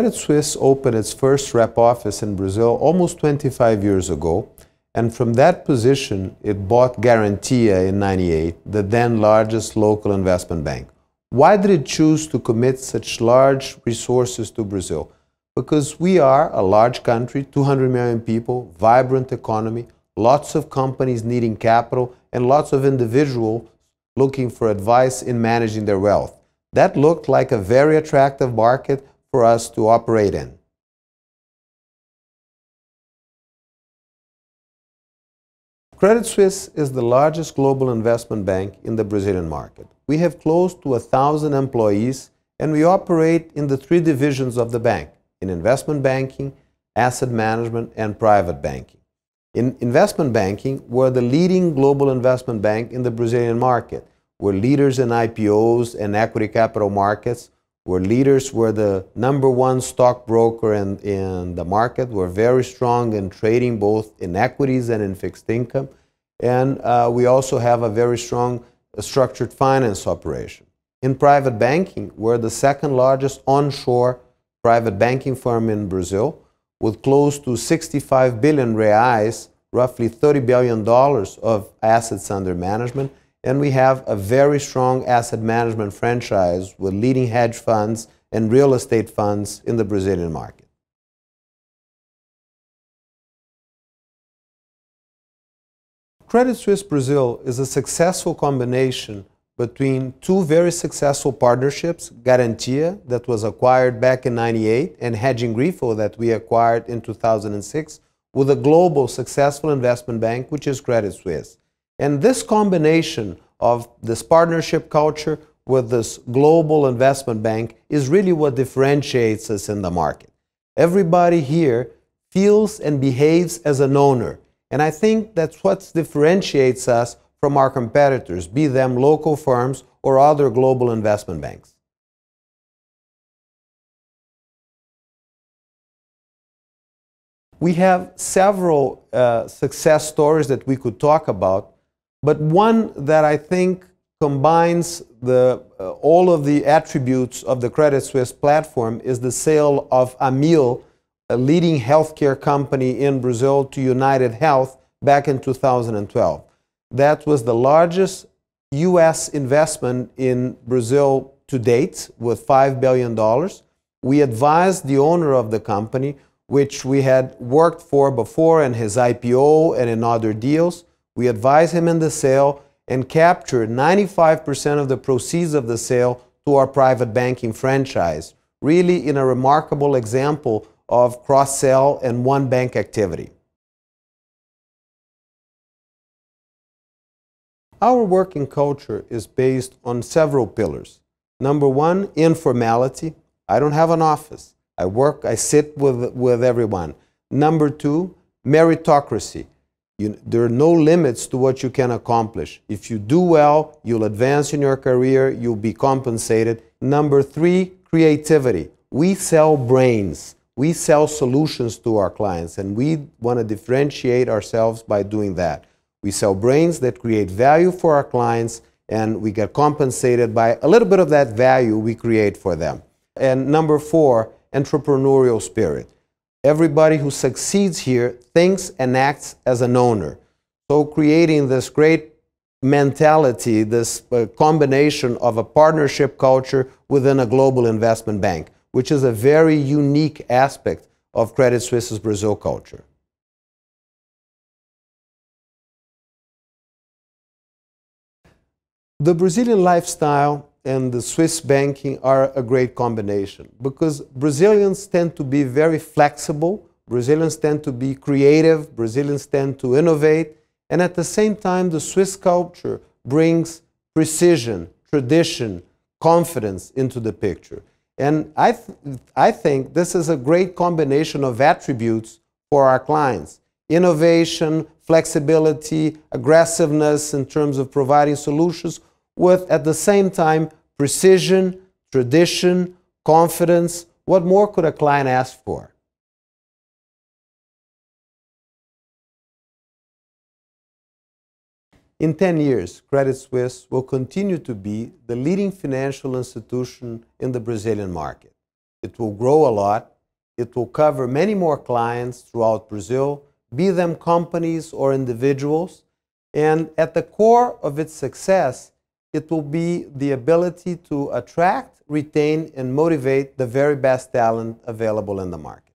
Credit Suisse opened its first rep office in Brazil almost 25 years ago, and from that position, it bought Garantia in 98, the then largest local investment bank. Why did it choose to commit such large resources to Brazil? Because we are a large country, 200 million people, vibrant economy, lots of companies needing capital, and lots of individuals looking for advice in managing their wealth. That looked like a very attractive market for us to operate in. Credit Suisse is the largest global investment bank in the Brazilian market. We have close to a thousand employees and we operate in the three divisions of the bank, in investment banking, asset management, and private banking. In investment banking, we're the leading global investment bank in the Brazilian market. We're leaders in IPOs and equity capital markets. We're leaders. We're the number one stockbroker in, in the market. We're very strong in trading both in equities and in fixed income. And uh, we also have a very strong uh, structured finance operation. In private banking, we're the second largest onshore private banking firm in Brazil with close to 65 billion reais, roughly $30 billion of assets under management and we have a very strong asset management franchise with leading hedge funds and real estate funds in the Brazilian market. Credit Suisse Brazil is a successful combination between two very successful partnerships, Garantia, that was acquired back in 98, and Hedging Griffo, that we acquired in 2006, with a global successful investment bank, which is Credit Suisse. And this combination of this partnership culture with this global investment bank is really what differentiates us in the market. Everybody here feels and behaves as an owner. And I think that's what differentiates us from our competitors, be them local firms or other global investment banks. We have several uh, success stories that we could talk about but one that I think combines the, uh, all of the attributes of the Credit Suisse platform is the sale of Amil, a leading healthcare company in Brazil, to United Health back in 2012. That was the largest U.S. investment in Brazil to date, with $5 billion. We advised the owner of the company, which we had worked for before in his IPO and in other deals we advised him in the sale and captured 95% of the proceeds of the sale to our private banking franchise, really in a remarkable example of cross-sell and one bank activity. Our working culture is based on several pillars. Number one, informality. I don't have an office. I work, I sit with, with everyone. Number two, meritocracy. You, there are no limits to what you can accomplish. If you do well, you'll advance in your career, you'll be compensated. Number three, creativity. We sell brains. We sell solutions to our clients, and we want to differentiate ourselves by doing that. We sell brains that create value for our clients, and we get compensated by a little bit of that value we create for them. And number four, entrepreneurial spirit. Everybody who succeeds here thinks and acts as an owner. So creating this great mentality, this uh, combination of a partnership culture within a global investment bank, which is a very unique aspect of Credit Suisse's Brazil culture. The Brazilian lifestyle and the Swiss banking are a great combination because Brazilians tend to be very flexible, Brazilians tend to be creative, Brazilians tend to innovate, and at the same time, the Swiss culture brings precision, tradition, confidence into the picture. And I, th I think this is a great combination of attributes for our clients innovation, flexibility, aggressiveness in terms of providing solutions with, at the same time, precision, tradition, confidence. What more could a client ask for? In 10 years, Credit Suisse will continue to be the leading financial institution in the Brazilian market. It will grow a lot. It will cover many more clients throughout Brazil, be them companies or individuals. And at the core of its success, it will be the ability to attract, retain, and motivate the very best talent available in the market.